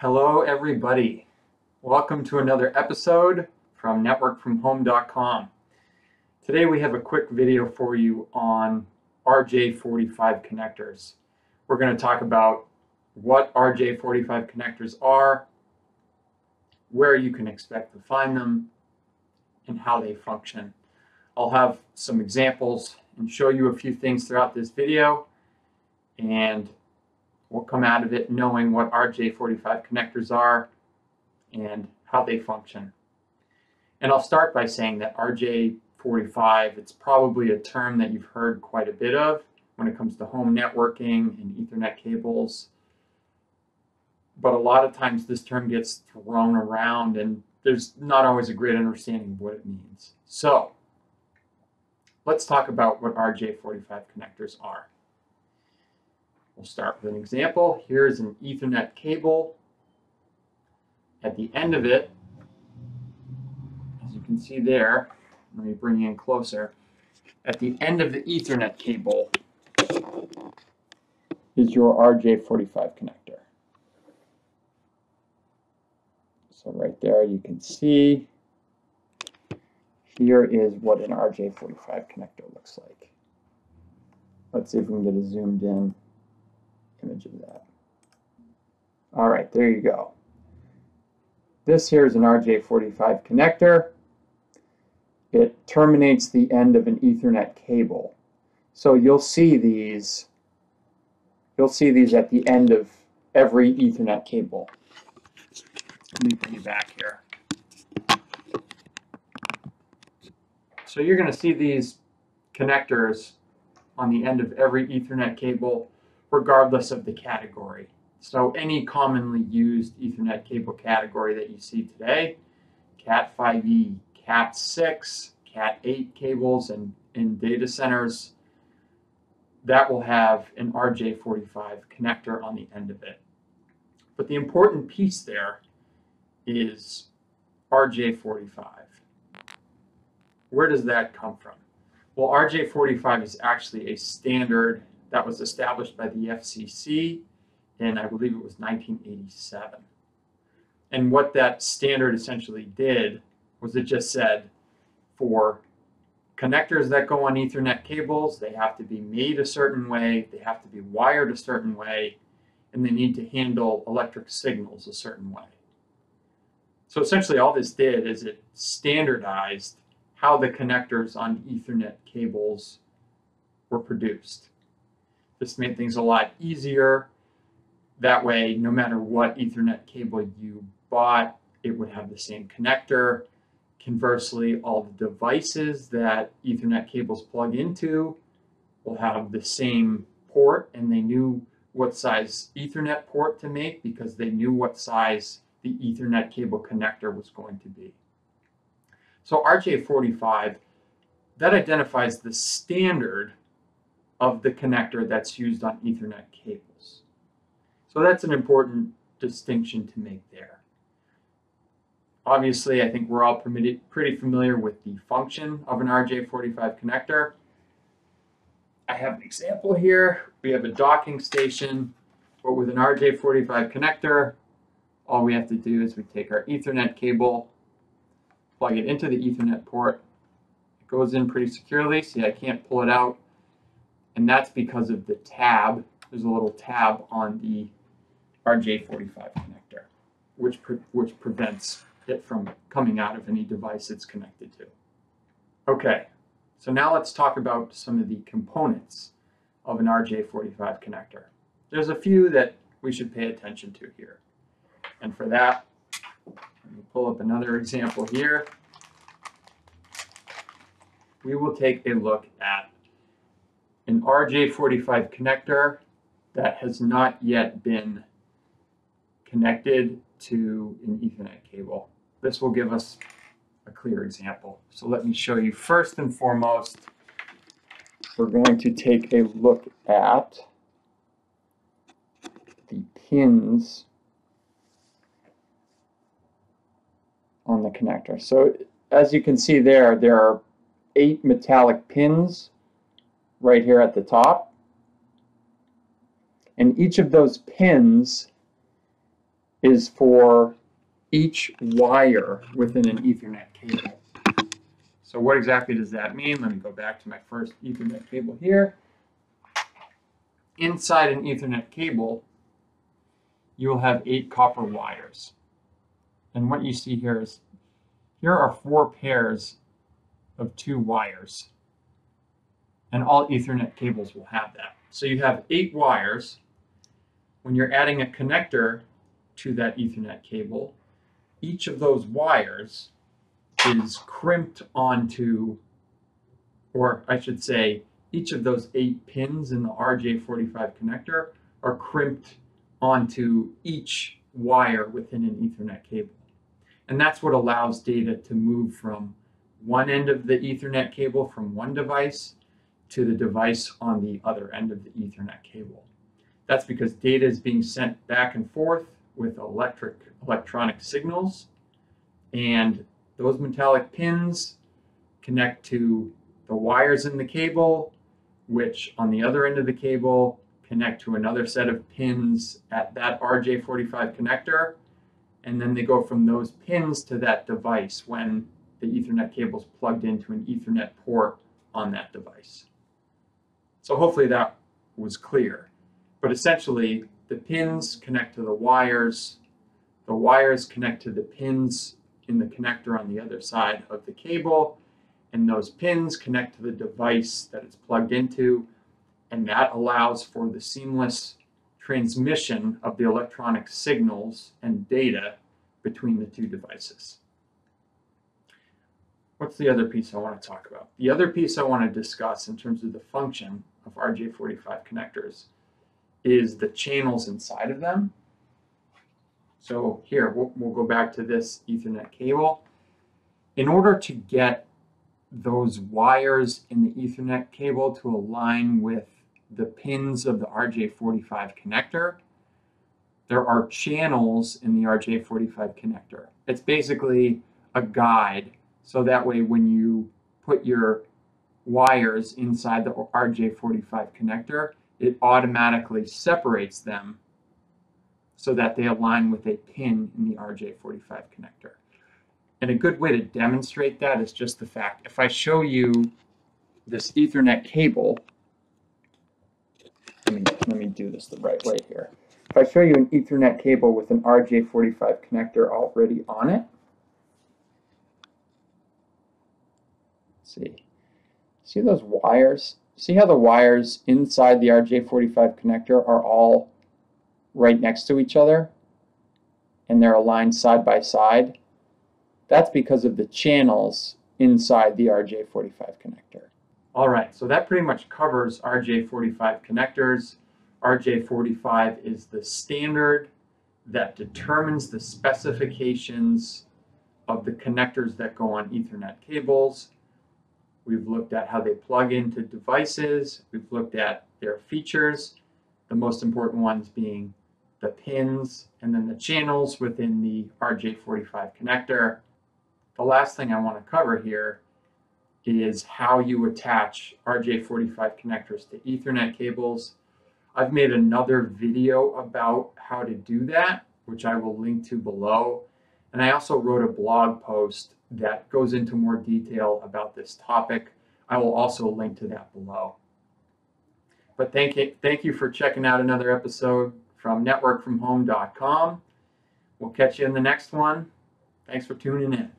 Hello, everybody. Welcome to another episode from networkfromhome.com. Today we have a quick video for you on RJ45 connectors. We're going to talk about what RJ45 connectors are, where you can expect to find them, and how they function. I'll have some examples and show you a few things throughout this video and we'll come out of it knowing what RJ45 connectors are and how they function. And I'll start by saying that RJ45, it's probably a term that you've heard quite a bit of when it comes to home networking and Ethernet cables. But a lot of times this term gets thrown around and there's not always a great understanding of what it means. So let's talk about what RJ45 connectors are. We'll start with an example. Here's an Ethernet cable. At the end of it, as you can see there, let me bring in closer. At the end of the Ethernet cable is your RJ45 connector. So right there you can see here is what an RJ45 connector looks like. Let's see if we can get a zoomed in image of that. All right, there you go. This here is an RJ45 connector. It terminates the end of an Ethernet cable. So you'll see these, you'll see these at the end of every Ethernet cable. Let me bring you back here. So you're going to see these connectors on the end of every Ethernet cable regardless of the category. So any commonly used Ethernet cable category that you see today, Cat5e, Cat6, Cat8 cables and in data centers, that will have an RJ45 connector on the end of it. But the important piece there is RJ45. Where does that come from? Well, RJ45 is actually a standard that was established by the FCC in, I believe it was 1987. And what that standard essentially did was it just said for connectors that go on Ethernet cables, they have to be made a certain way, they have to be wired a certain way, and they need to handle electric signals a certain way. So essentially all this did is it standardized how the connectors on Ethernet cables were produced. This made things a lot easier. That way, no matter what Ethernet cable you bought, it would have the same connector. Conversely, all the devices that Ethernet cables plug into will have the same port, and they knew what size Ethernet port to make because they knew what size the Ethernet cable connector was going to be. So RJ45, that identifies the standard of the connector that's used on Ethernet cables. So that's an important distinction to make there. Obviously, I think we're all pretty familiar with the function of an RJ45 connector. I have an example here. We have a docking station, but with an RJ45 connector, all we have to do is we take our Ethernet cable, plug it into the Ethernet port. It goes in pretty securely. See, I can't pull it out and that's because of the tab. There's a little tab on the RJ45 connector, which, pre which prevents it from coming out of any device it's connected to. Okay, so now let's talk about some of the components of an RJ45 connector. There's a few that we should pay attention to here. And for that, let me pull up another example here. We will take a look at an RJ45 connector that has not yet been connected to an Ethernet cable. This will give us a clear example. So let me show you first and foremost, we're going to take a look at the pins on the connector. So as you can see there, there are eight metallic pins right here at the top. And each of those pins is for each wire within an Ethernet cable. So what exactly does that mean? Let me go back to my first Ethernet cable here. Inside an Ethernet cable, you will have eight copper wires. And what you see here is, here are four pairs of two wires. And all Ethernet cables will have that. So you have eight wires. When you're adding a connector to that Ethernet cable, each of those wires is crimped onto, or I should say, each of those eight pins in the RJ45 connector are crimped onto each wire within an Ethernet cable. And that's what allows data to move from one end of the Ethernet cable from one device to the device on the other end of the Ethernet cable. That's because data is being sent back and forth with electric electronic signals and those metallic pins connect to the wires in the cable which on the other end of the cable connect to another set of pins at that RJ45 connector and then they go from those pins to that device when the Ethernet cable is plugged into an Ethernet port on that device. So hopefully that was clear. But essentially, the pins connect to the wires, the wires connect to the pins in the connector on the other side of the cable, and those pins connect to the device that it's plugged into, and that allows for the seamless transmission of the electronic signals and data between the two devices. What's the other piece I want to talk about? The other piece I want to discuss in terms of the function of RJ45 connectors is the channels inside of them. So here, we'll, we'll go back to this Ethernet cable. In order to get those wires in the Ethernet cable to align with the pins of the RJ45 connector, there are channels in the RJ45 connector. It's basically a guide, so that way when you put your wires inside the RJ45 connector, it automatically separates them so that they align with a pin in the RJ45 connector. And a good way to demonstrate that is just the fact, if I show you this Ethernet cable, let me, let me do this the right way here. If I show you an Ethernet cable with an RJ45 connector already on it, see, see those wires? See how the wires inside the RJ45 connector are all right next to each other and they're aligned side by side, that's because of the channels inside the RJ45 connector. All right, so that pretty much covers RJ45 connectors. RJ45 is the standard that determines the specifications of the connectors that go on Ethernet cables. We've looked at how they plug into devices. We've looked at their features, the most important ones being the pins, and then the channels within the RJ45 connector. The last thing I want to cover here is how you attach RJ45 connectors to Ethernet cables. I've made another video about how to do that, which I will link to below. And I also wrote a blog post that goes into more detail about this topic. I will also link to that below. But thank you, thank you for checking out another episode from networkfromhome.com. We'll catch you in the next one. Thanks for tuning in.